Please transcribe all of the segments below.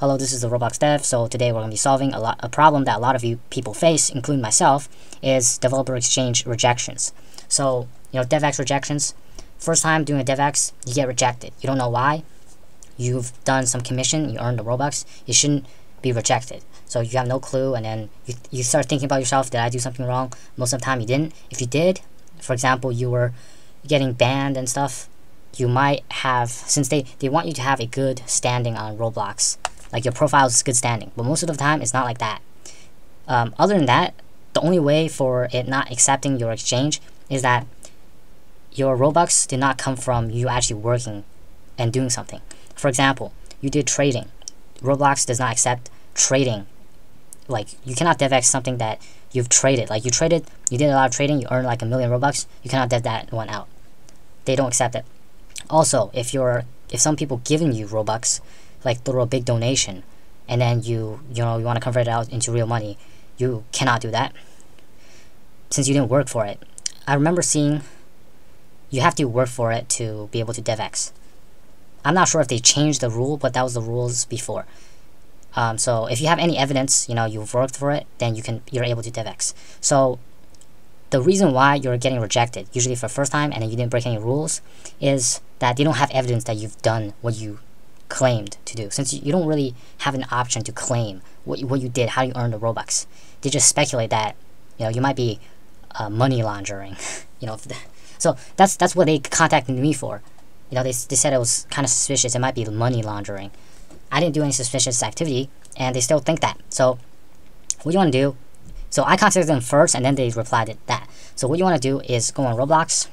Hello, this is the Roblox Dev. So today we're going to be solving a lot a problem that a lot of you people face, including myself, is developer exchange rejections. So, you know, DevEx rejections. First time doing a DevEx, you get rejected. You don't know why. You've done some commission, you earned the Robux. You shouldn't be rejected. So you have no clue, and then you, you start thinking about yourself, did I do something wrong? Most of the time you didn't. If you did, for example, you were getting banned and stuff, you might have, since they, they want you to have a good standing on Roblox, like your profile is good standing. But most of the time, it's not like that. Um, other than that, the only way for it not accepting your exchange is that your Robux did not come from you actually working and doing something. For example, you did trading. Roblox does not accept trading. Like, you cannot DevEx something that you've traded. Like, you traded, you did a lot of trading, you earned like a million Robux, you cannot dev that one out. They don't accept it. Also, if you're, if some people giving you Robux, like through a big donation and then you you know you want to convert it out into real money you cannot do that since you didn't work for it. I remember seeing you have to work for it to be able to devex i'm not sure if they changed the rule but that was the rules before. Um, so if you have any evidence you know you've worked for it then you can you're able to devex so the reason why you're getting rejected usually for first time and you didn't break any rules is that they don't have evidence that you've done what you claimed to do. Since you don't really have an option to claim what you, what you did, how you earned the Robux. They just speculate that, you know, you might be uh, money laundering. you know, so that's that's what they contacted me for. You know, they, they said it was kind of suspicious. It might be money laundering. I didn't do any suspicious activity, and they still think that. So, what you want to do? So I contacted them first, and then they replied that. So what you want to do is go on Roblox,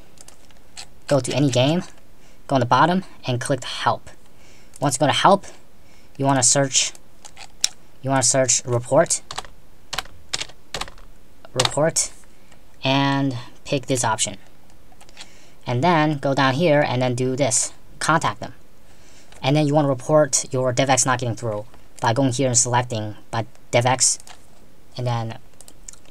go to any game, go on the bottom, and click Help. Once you go to help, you want to search, you want to search report, report, and pick this option. And then go down here and then do this, contact them. And then you want to report your DevEx not getting through by going here and selecting by DevEx. And then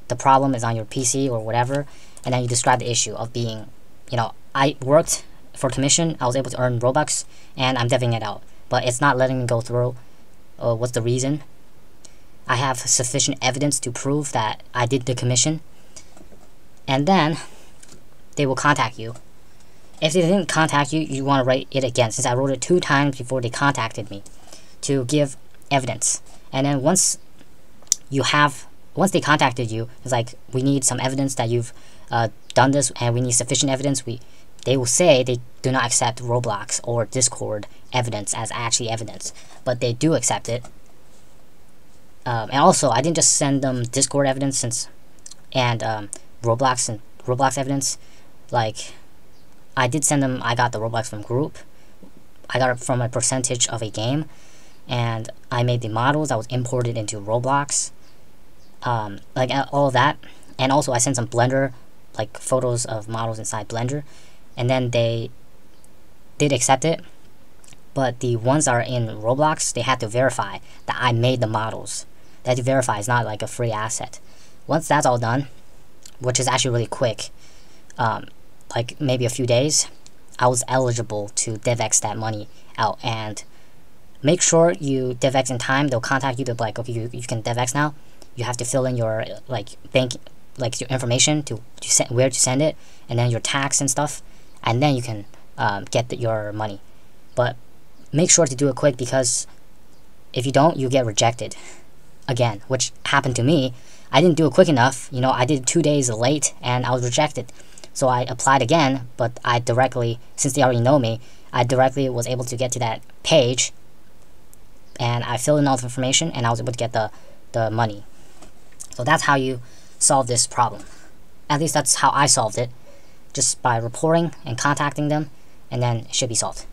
the problem is on your PC or whatever. And then you describe the issue of being, you know, I worked for commission, I was able to earn Robux, and I'm deving it out but it's not letting me go through. Uh, what's the reason? I have sufficient evidence to prove that I did the commission. And then they will contact you. If they didn't contact you, you want to write it again since I wrote it two times before they contacted me to give evidence. And then once you have, once they contacted you, it's like, we need some evidence that you've uh, done this and we need sufficient evidence. We they will say they do not accept Roblox or Discord evidence as actually evidence, but they do accept it. Um, and also, I didn't just send them Discord evidence since, and um, Roblox and Roblox evidence. Like, I did send them. I got the Roblox from group. I got it from a percentage of a game, and I made the models that was imported into Roblox. Um, like all of that, and also I sent some Blender, like photos of models inside Blender and then they did accept it. But the ones that are in Roblox they had to verify that I made the models. That to verify it's not like a free asset. Once that's all done which is actually really quick um, like maybe a few days I was eligible to DevEx that money out. And make sure you DevEx in time. They'll contact you to be like okay you, you can DevEx now. You have to fill in your like bank like your information to, to send where to send it and then your tax and stuff and then you can um, get the, your money. But make sure to do it quick because if you don't, you get rejected again, which happened to me. I didn't do it quick enough. You know, I did two days late and I was rejected. So I applied again, but I directly, since they already know me, I directly was able to get to that page and I filled in all the information and I was able to get the, the money. So that's how you solve this problem. At least that's how I solved it just by reporting and contacting them, and then it should be solved.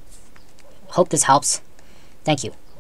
Hope this helps. Thank you.